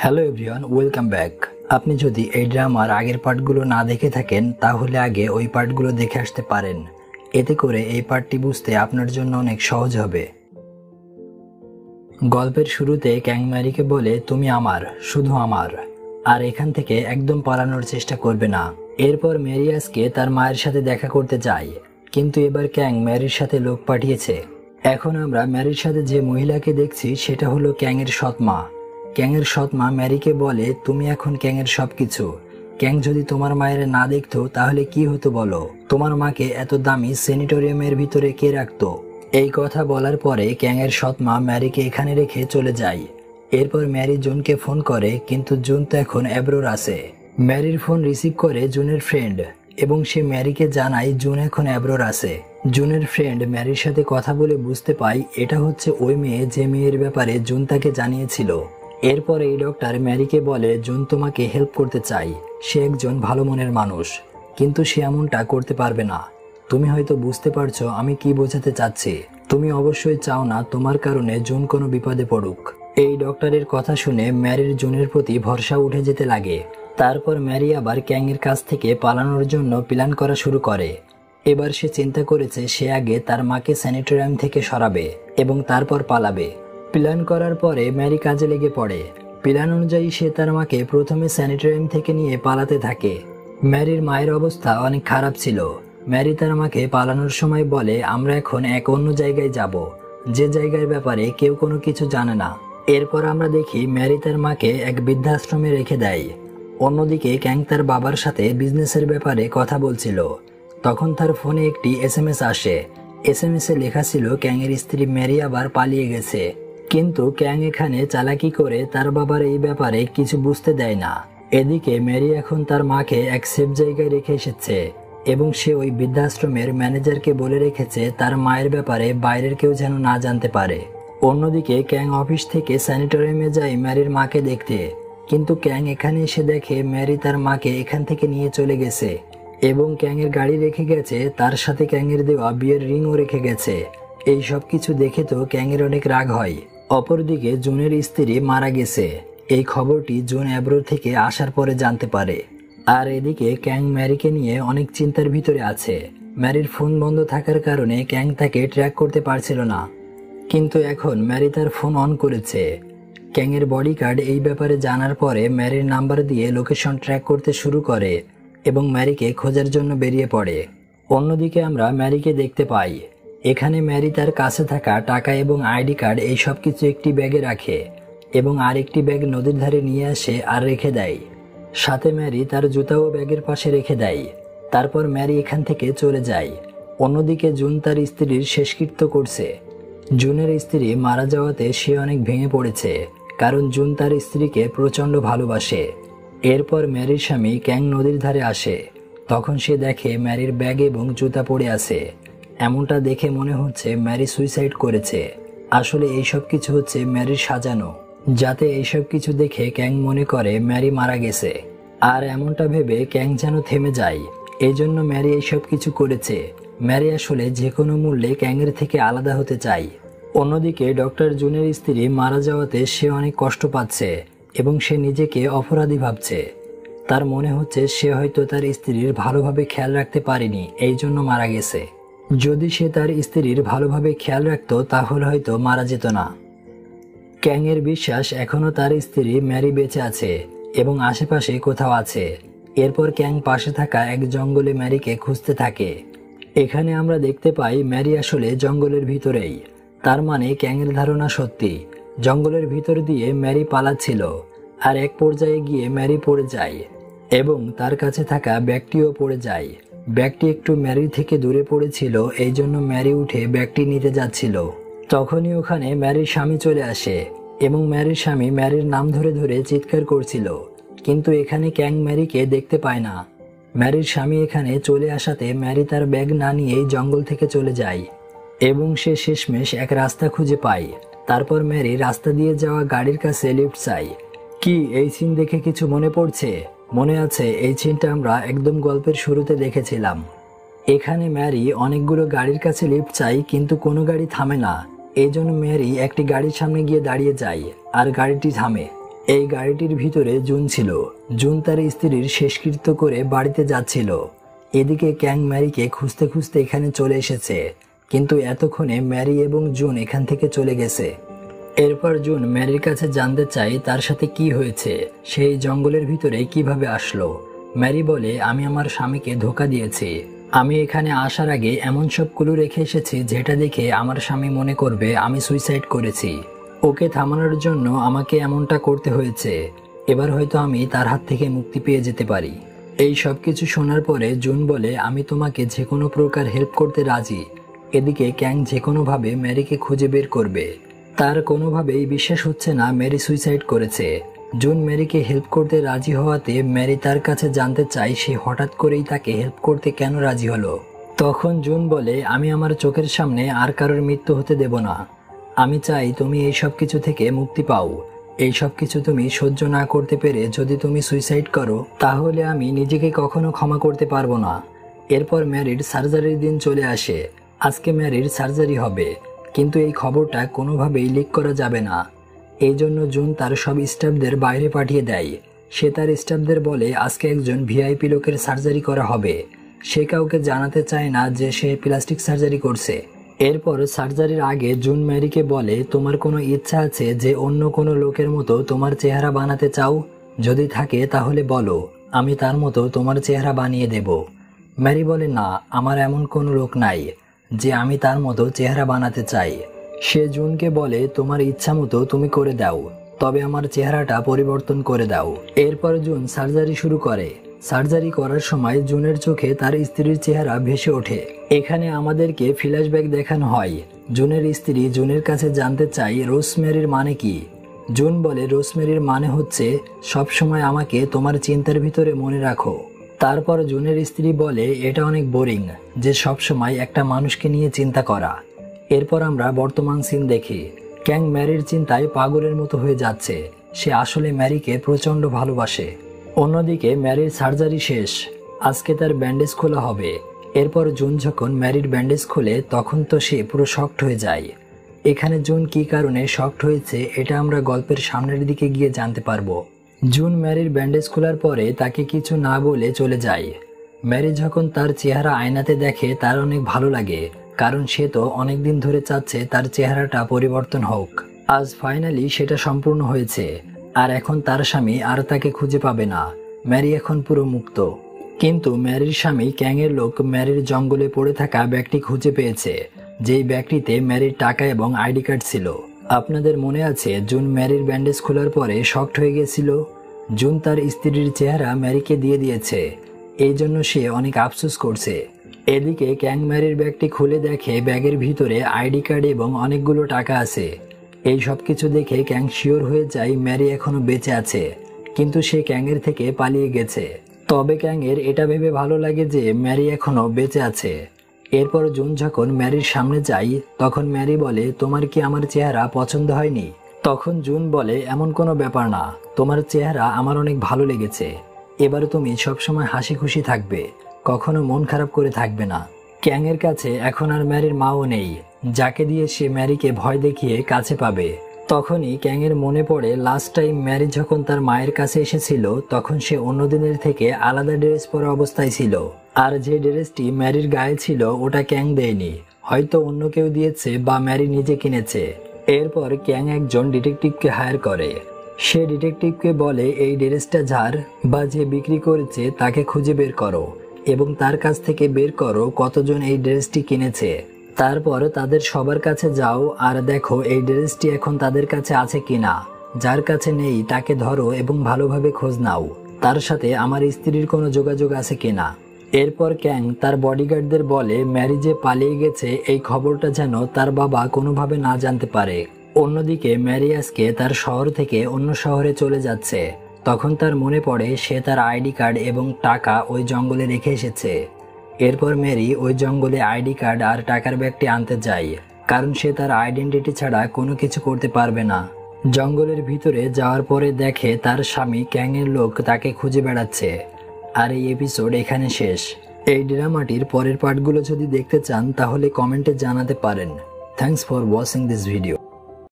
Hello everyone, welcome back. আপনি যদি এই ড্রামার আগের পার্টগুলো না দেখে থাকেন, তাহলে আগে ওই পার্টগুলো দেখে আসতে পারেন। এতে করে এই পার্টটি বুঝতে আপনার জন্য অনেক সহজ হবে। গল্পের শুরুতে ক্যাংম্যারিকে বলে, তুমি আমার, শুধু আমার। আর এখান থেকে একদম পালানোর চেষ্টা করবে না। এরপর মেরিয়াসকে তার মায়ের সাথে দেখা করতে চায় কিন্তু এবার ক্যাং ম্যারির সাথে লোক পাঠিয়েছে। এখন আমরা ম্যারির সাথে যে মহিলাকে দেখছি, সেটা হলো ক্যাংয়ের সৎমা ক্যাংয়ের সৎমা ম্যারিকে বলে, তুমি এখন ক্যাংয়ের সব কিছু ক্যাং যদি তোমার মায়ের না দেখতো, তাহলে কি হতো বলো? তোমার মাকে এত দামি সেনিটোরিয়ামের ভিতরে কে রাখতো? এই কথা বলার পরে ক্যাংয়ের সৎ মা ম্যারিকে এখানে রেখে চলে যায়। এরপর ম্যারি জুনকে ফোন করে, কিন্তু জুন তো এখন অ্যাব্রোর আছে। ম্যারির ফোন রিসিভ করে জুনের ফ্রেন্ড, এবং সে ম্যারিকে জানায় জুন এখন অ্যাব্রোর আছে। জুনের ফ্রেন্ড ম্যারির সাথে কথা বলে বুঝতে পাই এটা হচ্ছে ওই মেয়ে যে মেয়ের ব্যাপারে জুন তাকে জানিয়েছিল। এরপর এই ডক্টর ম্যারিকে বলে, জুন তোমাকে হেল্প করতে চাই। সে একজন ভালো মনের মানুষ, কিন্তু সে এমনটা করতে পারবে না। তুমি হয়তো বুঝতে পারছ আমি কি বোঝাতে চাচ্ছি। তুমি অবশ্যই চাও না তোমার কারণে জুন কোনো বিপদে পড়ুক। এই ডক্টরের কথা শুনে ম্যারির জুনের প্রতি ভরসা উঠে যেতে লাগে। তারপর ম্যারি আবার ক্যাংয়ের কাছ থেকে পালানোর জন্য প্ল্যান করা শুরু করে। এবার সে চিন্তা করেছে সে আগে তার মাকে স্যানিটোরিয়াম থেকে সরাবে এবং তারপর পালাবে। প্ল্যান করার পরে ম্যারি কাজে লেগে পড়ে। প্ল্যান অনুযায়ী সে তার মাকে প্রথমে স্যানিটোরিয়াম থেকে নিয়ে পালাতে থাকে। ম্যারির মায়ের অবস্থা অনেক খারাপ ছিল। ম্যারি তার মাকে পালানোর সময় বলে, আমরা এখন এক অন্য জায়গায় যাব। যে জায়গার ব্যাপারে কেউ কোনো কিছু জানে না। এরপর আমরা দেখি ম্যারি তার মাকে এক বৃদ্ধাশ্রমে রেখে দেয়। অন্যদিকে ক্যাং তার বাবার সাথে বিজনেসের ব্যাপারে কথা বলছিল। তখন তার ফোনে একটি এস আসে। এসএমএস এ লেখা ছিল, ক্যাংয়ের স্ত্রী ম্যারি আবার পালিয়ে গেছে। কিন্তু ক্যাং এখানে চালাকি করে তার বাবার এই ব্যাপারে কিছু বুঝতে দেয় না। এদিকে ম্যারি এখন তার মাকে এক সেফ জায়গায় রেখে এসেছে এবং সে ওই বৃদ্ধাশ্রমের ম্যানেজারকে বলে রেখেছে তার মায়ের ব্যাপারে বাইরের কেউ যেন না জানতে পারে। অন্যদিকে ক্যাং অফিস থেকে স্যানিটোরিয়ামে যায় ম্যারির মাকে দেখতে। কিন্তু ক্যাং এখানে এসে দেখে ম্যারি তার মাকে এখান থেকে নিয়ে চলে গেছে এবং ক্যাংয়ের গাড়ি রেখে গেছে, তার সাথে ক্যাংয়ের দেওয়া বিয়ের রিংও রেখে গেছে। এই সব কিছু দেখে তো ক্যাংয়ের অনেক রাগ হয়। অপরদিকে জুনের স্ত্রী মারা গেছে। এই খবরটি জুন অ্যাব্রো থেকে আসার পরে জানতে পারে। আর এদিকে ক্যাং ম্যারিকে নিয়ে অনেক চিন্তার ভিতরে আছে। ম্যারির ফোন বন্ধ থাকার কারণে ক্যাং তাকে ট্র্যাক করতে পারছিল না। কিন্তু এখন ম্যারি তার ফোন অন করেছে। ক্যাংয়ের বডিগার্ড এই ব্যাপারে জানার পরে ম্যারির নাম্বার দিয়ে লোকেশন ট্র্যাক করতে শুরু করে এবং ম্যারিকে খোঁজার জন্য বেরিয়ে পড়ে। অন্যদিকে আমরা ম্যারিকে দেখতে পাই। এখানে ম্যারি তার কাছে থাকা টাকা এবং আইডি কার্ড এই সব কিছু একটি ব্যাগে রাখে এবং আরেকটি ব্যাগ নদীর ধারে নিয়ে আসে আর রেখে দেয়। সাথে ম্যারি তার জুতাও ব্যাগের পাশে রেখে দেয়। তারপর ম্যারি এখান থেকে চলে যায়। অন্যদিকে জুন তার স্ত্রীর শেষকৃত্য করছে। জুনের স্ত্রী মারা যাওয়াতে সে অনেক ভেঙে পড়েছে, কারণ জুন তার স্ত্রীকে প্রচণ্ড ভালোবাসে। এরপর ম্যারির স্বামী ক্যাং নদীর ধারে আসে। তখন সে দেখে ম্যারির ব্যাগ এবং জুতা পড়ে আছে। এমনটা দেখে মনে হচ্ছে ম্যারি সুইসাইড করেছে। আসলে এইসব কিছু হচ্ছে ম্যারির সাজানো। যাতে এইসব কিছু দেখে ক্যাং মনে করে ম্যারি মারা গেছে। আর এমনটা ভেবে ক্যাং যেন থেমে যায়। এই জন্য ম্যারি এইসব কিছু করেছে। ম্যারি আসলে যে কোনো মূল্যে ক্যাংয়ের থেকে আলাদা হতে চায়। অন্যদিকে ডক্টর জুনের স্ত্রী মারা যাওয়াতে সে অনেক কষ্ট পাচ্ছে এবং সে নিজেকে অপরাধী ভাবছে। তার মনে হচ্ছে সে হয়তো তার স্ত্রীর ভালোভাবে খেয়াল রাখতে পারেনি এই জন্য মারা গেছে। যদি সে তার স্ত্রীর ভালোভাবে খেয়াল রাখত, তাহলে হয়তো মারা যেত না। ক্যাংয়ের বিশ্বাস এখনও তার স্ত্রী ম্যারি বেঁচে আছে এবং আশেপাশে কোথাও আছে। এরপর ক্যাং পাশে থাকা এক জঙ্গলে ম্যারিকে খুঁজতে থাকে। এখানে আমরা দেখতে পাই ম্যারি আসলে জঙ্গলের ভিতরেই। তার মানে ক্যাংয়ের ধারণা সত্যি। জঙ্গলের ভিতর দিয়ে ম্যারি পালাচ্ছিল আর এক পর্যায়ে গিয়ে ম্যারি পড়ে যায় এবং তার কাছে থাকা ব্যাগটিও পড়ে যায়। ব্যাগটি একটু ম্যারি থেকে দূরে পড়েছিল, এই জন্য ম্যারি উঠে ব্যাগটি নিতে যাচ্ছিল। তখনই ওখানে ম্যারির স্বামী চলে আসে এবং ম্যারির স্বামী ম্যারির নাম ধরে ধরে চিৎকার করছিল, কিন্তু এখানে ক্যাং ম্যারিকে দেখতে পায় না। ম্যারির স্বামী এখানে চলে আসাতে ম্যারি তার ব্যাগ না নিয়েই জঙ্গল থেকে চলে যায় এবং সে শেষমেশ এক রাস্তা খুঁজে পায়। তারপর ম্যারি রাস্তা দিয়ে যাওয়া গাড়ির কাছে লিফট চাই কি, এই সিন দেখে কিছু মনে পড়ছে? মনে আছে, এই সিনটা আমরা একদম গল্পের শুরুতে দেখেছিলাম। এখানে ম্যারি অনেকগুলো গাড়ির কাছে লিফট চাই, কিন্তু কোনো গাড়ি থামে না। এই জন্য ম্যারি একটি গাড়ির সামনে গিয়ে দাঁড়িয়ে যায়, আর গাড়িটি থামে। এই গাড়িটির ভিতরে জুন ছিল। জুন তার স্ত্রীর শেষকৃত্য করে বাড়িতে যাচ্ছিল। এদিকে ক্যাং ম্যারিকে খুঁজতে খুঁজতে এখানে চলে এসেছে। কিন্তু এতক্ষণে ম্যারি এবং জুন এখান থেকে চলে গেছে। এরপর জুন ম্যারির কাছে জানতে চাই তার সাথে কি হয়েছে, সেই জঙ্গলের ভিতরে কীভাবে আসলো। ম্যারি বলে, আমি আমার স্বামীকে ধোকা দিয়েছি। আমি এখানে আসার আগে এমন সব কুলু রেখে এসেছি যেটা দেখে আমার স্বামী মনে করবে আমি সুইসাইড করেছি। ওকে থামানোর জন্য আমাকে এমনটা করতে হয়েছে। এবার হয়তো আমি তার হাত থেকে মুক্তি পেয়ে যেতে পারি। এই সব কিছু শোনার পরে জুন বলে, আমি তোমাকে যে কোনো প্রকার হেল্প করতে রাজি। এদিকে ক্যাং যে কোনোভাবে ম্যারিকে খুঁজে বের করবে। তার কোনোভাবেই বিশ্বাস হচ্ছে না মেরি সুইসাইড করেছে। জুন মেরিকে হেল্প করতে রাজি হওয়াতে ম্যারি তার কাছে জানতে চাই সে হঠাৎ করেই তাকে হেল্প করতে কেন রাজি হলো। তখন জুন বলে, আমি আমার চোখের সামনে আর কারোর মৃত্যু হতে দেব না। আমি চাই তুমি এই সব কিছু থেকে মুক্তি পাও। এই সব কিছু তুমি সহ্য না করতে পেরে যদি তুমি সুইসাইড করো, তাহলে আমি নিজেকে কখনো ক্ষমা করতে পারব না। এরপর ম্যারির সার্জারির দিন চলে আসে। আজকে ম্যারির সার্জারি হবে। কিন্তু এই খবরটা কোনোভাবেই লিক করা যাবে না। এই জন্য জুন তার সব স্টাফদের বাইরে পাঠিয়ে দেয়। সে তার স্টাফদের বলে, আজকে একজন ভিআইপি লোকের সার্জারি করা হবে। সে কাউকে জানাতে চায় না যে সে প্লাস্টিক সার্জারি করছে। এরপর সার্জারির আগে জুন ম্যারিকে বলে, তোমার কোনো ইচ্ছা আছে যে অন্য কোনো লোকের মতো তোমার চেহারা বানাতে চাও? যদি থাকে তাহলে বলো, আমি তার মতো তোমার চেহারা বানিয়ে দেব। ম্যারি বলে, না, আমার এমন কোনো লোক নাই। যে আমি তার মতো চেহারা বানাতে চাই। সে জুনকে বলে, তোমার ইচ্ছা মতো তুমি করে দাও, তবে আমার চেহারাটা পরিবর্তন করে দাও। এরপর জুন সার্জারি শুরু করে। সার্জারি করার সময় জুনের চোখে তার স্ত্রীর চেহারা ভেসে ওঠে। এখানে আমাদেরকে ফ্ল্যাশব্যাক দেখানো হয়। জুনের স্ত্রী জুনের কাছে জানতে চাই রোসমেরির মানে কি? জুন বলে রোসমেরির মানে হচ্ছে সব সময় আমাকে তোমার চিন্তার ভিতরে মনে রাখো। তারপর জুনের স্ত্রী বলে, এটা অনেক বোরিং যে সব সময় একটা মানুষকে নিয়ে চিন্তা করা। এরপর আমরা বর্তমান সিন দেখি। ক্যাং ম্যারির চিন্তায় পাগলের মতো হয়ে যাচ্ছে। সে আসলে ম্যারিকে প্রচণ্ড ভালোবাসে। অন্যদিকে ম্যারির সার্জারি শেষ। আজকে তার ব্যান্ডেজ খোলা হবে। এরপর জুন যখন ম্যারির ব্যান্ডেজ খোলে, তখন তো সে পুরো শক্ট হয়ে যায়। এখানে জুন কি কারণে শক্ট হয়েছে, এটা আমরা গল্পের সামনের দিকে গিয়ে জানতে পারব। জুন ম্যারির ব্যান্ডেজ খোলার পরে তাকে কিছু না বলে চলে যায়। ম্যারি যখন তার চেহারা আয়নাতে দেখে, তার অনেক ভালো লাগে, কারণ সে তো অনেকদিন ধরে চাচ্ছে তার চেহারাটা পরিবর্তন হোক। আজ ফাইনালি সেটা সম্পূর্ণ হয়েছে, আর এখন তার স্বামী আর তাকে খুঁজে পাবে না। ম্যারি এখন পুরো মুক্ত। কিন্তু ম্যারির স্বামী ক্যাংয়ের লোক ম্যারির জঙ্গলে পড়ে থাকা ব্যাগটি খুঁজে পেয়েছে, যেই ব্যাগটিতে ম্যারির টাকা এবং আইডি কার্ড ছিল। আপনাদের মনে আছে, জুন ম্যারির ব্যান্ডেজ খোলার পরে শক্ট হয়ে গেছিল জুন তার স্ত্রীর চেহারা ম্যারিকে দিয়ে দিয়েছে। এই জন্য সে অনেক আফসোস করছে। এদিকে ক্যাং ম্যারির ব্যাগটি খুলে দেখে ব্যাগের ভিতরে আইডি কার্ড এবং অনেকগুলো টাকা আছে। এই সব কিছু দেখে ক্যাং শিওর হয়ে যায় ম্যারি এখনও বেঁচে আছে, কিন্তু সে ক্যাংয়ের থেকে পালিয়ে গেছে। তবে ক্যাংয়ের এটা ভেবে ভালো লাগে যে ম্যারি এখনও বেঁচে আছে। এরপর জুন যখন ম্যারির সামনে যাই, তখন ম্যারি বলে, তোমার কি আমার চেহারা পছন্দ হয়নি? তখন জুন বলে, এমন কোনো ব্যাপার না। তোমার চেহারা আমার অনেক ভালো লেগেছে। এবার তুমি সবসময় হাসি খুশি থাকবে। কখনো মন খারাপ করে থাকবে না। ক্যাংয়ের কাছে এখন আর ম্যারির মাও নেই। যাকে দিয়ে সে ম্যারিকে ভয় দেখিয়ে কাছে পাবে। তখনই ক্যাংয়ের মনে পড়ে লাস্ট টাইম ম্যারি যখন তার মায়ের কাছে এসেছিল, তখন সে অন্য দিনের থেকে আলাদা ড্রেস পরা অবস্থায় ছিল। আর যে ড্রেসটি ম্যারির গায়ে ছিল, ওটা ক্যাং দেয়নি। হয়তো অন্য কেউ দিয়েছে বা ম্যারি নিজে কিনেছে। এরপর ক্যাং একজন ডিটেকটিভকে হায়ার করে। সে ডিটেকটিভকে বলে, এই ড্রেসটা যার বা যে বিক্রি করেছে, তাকে খুঁজে বের করো এবং তার কাছ থেকে বের করো কতজন এই ড্রেসটি কিনেছে। তারপর তাদের সবার কাছে যাও আর দেখো এই ড্রেসটি এখন তাদের কাছে আছে কিনা। যার কাছে নেই, তাকে ধরো এবং ভালোভাবে খোঁজ নাও। তার সাথে আমার স্ত্রীর কোনো যোগাযোগ আছে কিনা? এরপর ক্যাং তার বডিগার্ডদের বলে, ম্যারি যে পালিয়ে গেছে, এই খবরটা যেন তার বাবা কোনোভাবে না জানতে পারে। অন্যদিকে ম্যারি আজকে তার শহর থেকে অন্য শহরে চলে যাচ্ছে। তখন তার মনে পড়ে, সে তার আইডি কার্ড এবং টাকা ওই জঙ্গলে রেখে এসেছে। এরপর মেরি ওই জঙ্গলে আইডি কার্ড আর টাকার ব্যাগটি আনতে যায়, কারণ সে তার আইডেন্টিটি ছাড়া কোনো কিছু করতে পারবে না। জঙ্গলের ভিতরে যাওয়ার পরে দেখে তার স্বামী ক্যাংয়ের লোক তাকে খুঁজে বেড়াচ্ছে। আর এই এপিসোড এখানে শেষ। এই ড্রামাটির পরের পার্টগুলো যদি দেখতে চান, তাহলে কমেন্টে জানাতে পারেন। Thanks for watching this video